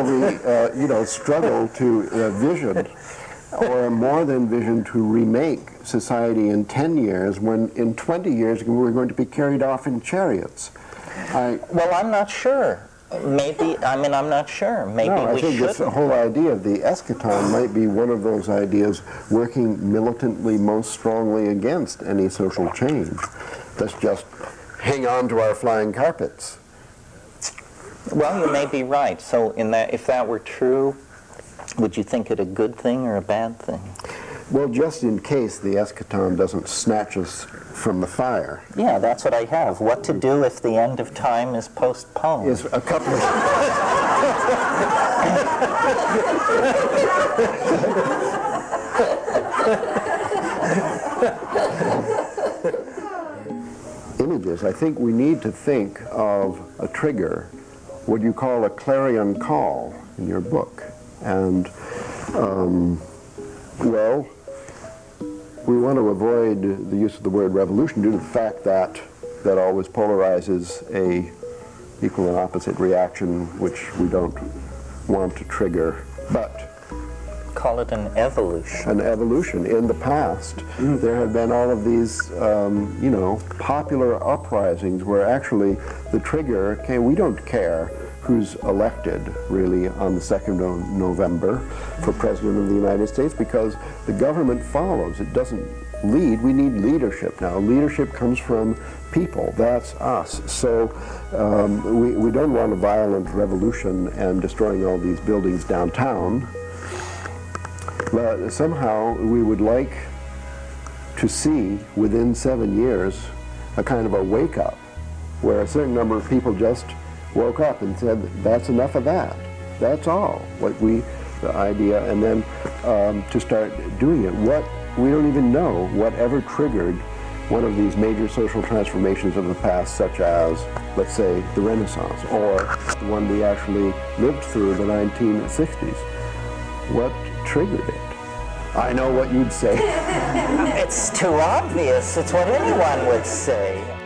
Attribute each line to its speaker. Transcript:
Speaker 1: the uh, you know struggle to uh, vision or more than vision to remake society in 10 years when in 20 years we're going to be carried off in chariots.
Speaker 2: I, well, I'm not sure. Maybe, I mean, I'm not sure. Maybe
Speaker 1: no, I
Speaker 2: we
Speaker 1: think
Speaker 2: shouldn't.
Speaker 1: this whole idea of the eschaton might be one of those ideas working militantly most strongly against any social change. Let's just hang on to our flying carpets.
Speaker 2: Well, you may be right. So in that, if that were true, would you think it a good thing or a bad thing?
Speaker 1: Well, just in case the eschaton doesn't snatch us from the fire.
Speaker 2: Yeah, that's what I have. What to do if the end of time is postponed.
Speaker 1: Is a couple of... Images. I think we need to think of a trigger, what you call a clarion call in your book. And, um, well, we want to avoid the use of the word revolution due to the fact that that always polarizes a equal and opposite reaction which we don't want to trigger. But
Speaker 2: call it an evolution.
Speaker 1: An evolution. In the past, mm. there have been all of these, um, you know, popular uprisings where actually the trigger, okay, we don't care who's elected really on the 2nd of November for President of the United States because the government follows. It doesn't lead. We need leadership now. Leadership comes from people. That's us. So um, we, we don't want a violent revolution and destroying all these buildings downtown. But somehow we would like to see within seven years a kind of a wake up where a certain number of people just woke up and said, that's enough of that. That's all. What we, the idea, and then um, to start doing it. What we don't even know whatever triggered one of these major social transformations of the past, such as, let's say, the Renaissance, or the one we actually lived through, the 1960s. What triggered it? I know what you'd say.
Speaker 2: it's too obvious. It's what anyone would say.